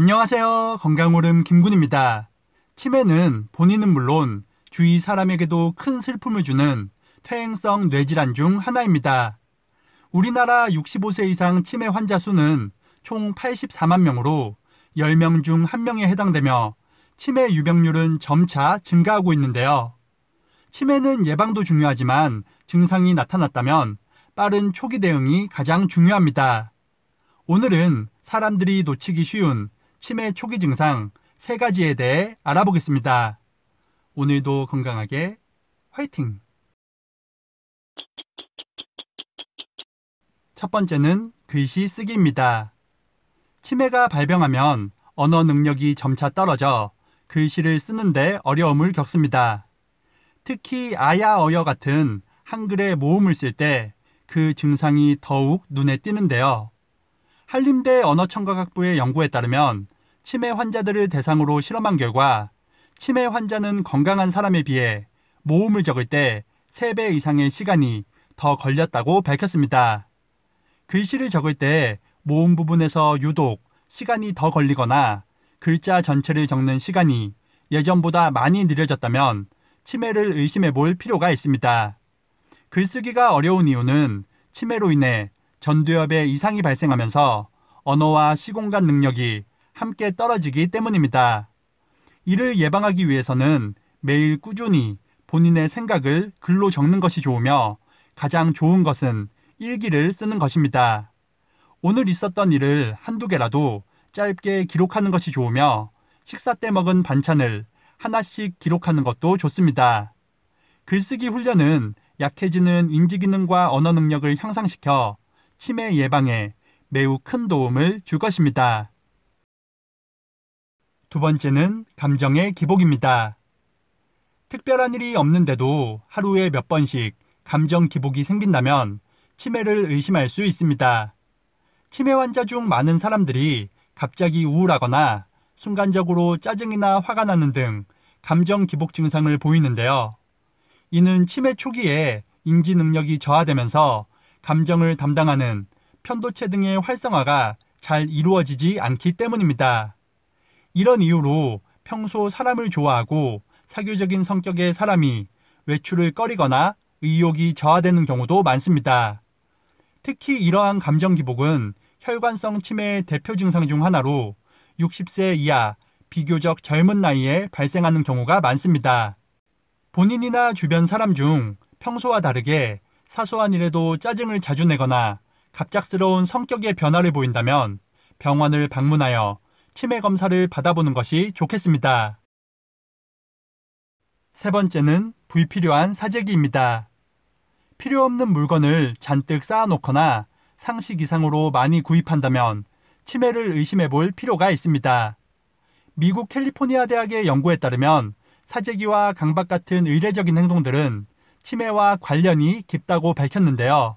안녕하세요. 건강오름 김군입니다. 치매는 본인은 물론 주위 사람에게도 큰 슬픔을 주는 퇴행성 뇌질환 중 하나입니다. 우리나라 65세 이상 치매 환자 수는 총 84만 명으로 10명 중 1명에 해당되며 치매 유병률은 점차 증가하고 있는데요. 치매는 예방도 중요하지만 증상이 나타났다면 빠른 초기 대응이 가장 중요합니다. 오늘은 사람들이 놓치기 쉬운 치매 초기 증상 3가지에 대해 알아보겠습니다. 오늘도 건강하게 화이팅! 첫 번째는 글씨 쓰기입니다. 치매가 발병하면 언어 능력이 점차 떨어져 글씨를 쓰는데 어려움을 겪습니다. 특히 아야 어여 같은 한글의 모음을 쓸 때 그 증상이 더욱 눈에 띄는데요. 한림대 언어청각학부의 연구에 따르면 치매 환자들을 대상으로 실험한 결과 치매 환자는 건강한 사람에 비해 모음을 적을 때 3배 이상의 시간이 더 걸렸다고 밝혔습니다. 글씨를 적을 때 모음 부분에서 유독 시간이 더 걸리거나 글자 전체를 적는 시간이 예전보다 많이 느려졌다면 치매를 의심해 볼 필요가 있습니다. 글쓰기가 어려운 이유는 치매로 인해 전두엽에 이상이 발생하면서 언어와 시공간 능력이 함께 떨어지기 때문입니다. 이를 예방하기 위해서는 매일 꾸준히 본인의 생각을 글로 적는 것이 좋으며 가장 좋은 것은 일기를 쓰는 것입니다. 오늘 있었던 일을 한두 개라도 짧게 기록하는 것이 좋으며 식사 때 먹은 반찬을 하나씩 기록하는 것도 좋습니다. 글쓰기 훈련은 약해지는 인지기능과 언어 능력을 향상시켜 치매 예방에 매우 큰 도움을 줄 것입니다. 두 번째는 감정의 기복입니다. 특별한 일이 없는데도 하루에 몇 번씩 감정 기복이 생긴다면 치매를 의심할 수 있습니다. 치매 환자 중 많은 사람들이 갑자기 우울하거나 순간적으로 짜증이나 화가 나는 등 감정 기복 증상을 보이는데요. 이는 치매 초기에 인지 능력이 저하되면서 감정을 담당하는 편도체 등의 활성화가 잘 이루어지지 않기 때문입니다. 이런 이유로 평소 사람을 좋아하고 사교적인 성격의 사람이 외출을 꺼리거나 의욕이 저하되는 경우도 많습니다. 특히 이러한 감정 기복은 혈관성 치매의 대표 증상 중 하나로 60세 이하 비교적 젊은 나이에 발생하는 경우가 많습니다. 본인이나 주변 사람 중 평소와 다르게 사소한 일에도 짜증을 자주 내거나 갑작스러운 성격의 변화를 보인다면 병원을 방문하여 치매 검사를 받아보는 것이 좋겠습니다. 세 번째는 불필요한 사재기입니다. 필요 없는 물건을 잔뜩 쌓아놓거나 상식 이상으로 많이 구입한다면 치매를 의심해 볼 필요가 있습니다. 미국 캘리포니아 대학의 연구에 따르면 사재기와 강박 같은 의례적인 행동들은 치매와 관련이 깊다고 밝혔는데요.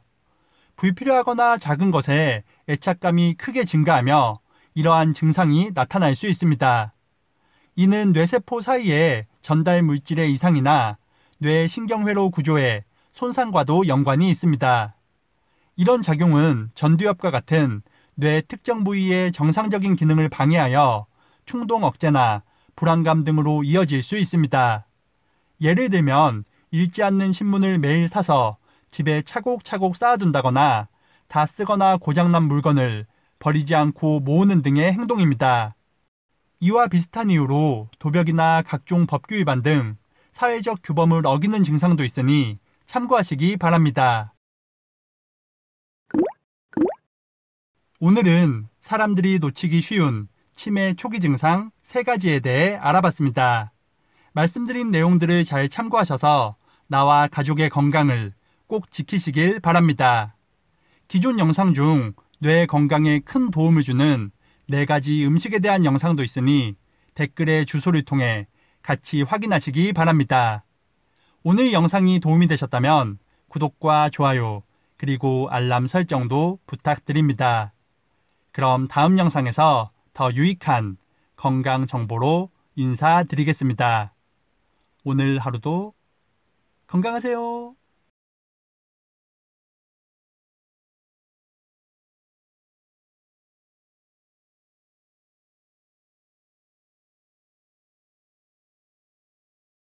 불필요하거나 작은 것에 애착감이 크게 증가하며 이러한 증상이 나타날 수 있습니다. 이는 뇌세포 사이에 전달 물질의 이상이나 뇌 신경회로 구조의 손상과도 연관이 있습니다. 이런 작용은 전두엽과 같은 뇌 특정 부위의 정상적인 기능을 방해하여 충동 억제나 불안감 등으로 이어질 수 있습니다. 예를 들면 읽지 않는 신문을 매일 사서 집에 차곡차곡 쌓아둔다거나 다 쓰거나 고장난 물건을 버리지 않고 모으는 등의 행동입니다. 이와 비슷한 이유로 도벽이나 각종 법규 위반 등 사회적 규범을 어기는 증상도 있으니 참고하시기 바랍니다. 오늘은 사람들이 놓치기 쉬운 치매 초기 증상 3가지에 대해 알아봤습니다. 말씀드린 내용들을 잘 참고하셔서 나와 가족의 건강을 꼭 지키시길 바랍니다. 기존 영상 중 뇌 건강에 큰 도움을 주는 4가지 음식에 대한 영상도 있으니 댓글의 주소를 통해 같이 확인하시기 바랍니다. 오늘 영상이 도움이 되셨다면 구독과 좋아요 그리고 알람 설정도 부탁드립니다. 그럼 다음 영상에서 더 유익한 건강 정보로 인사드리겠습니다. 오늘 하루도 건강하세요.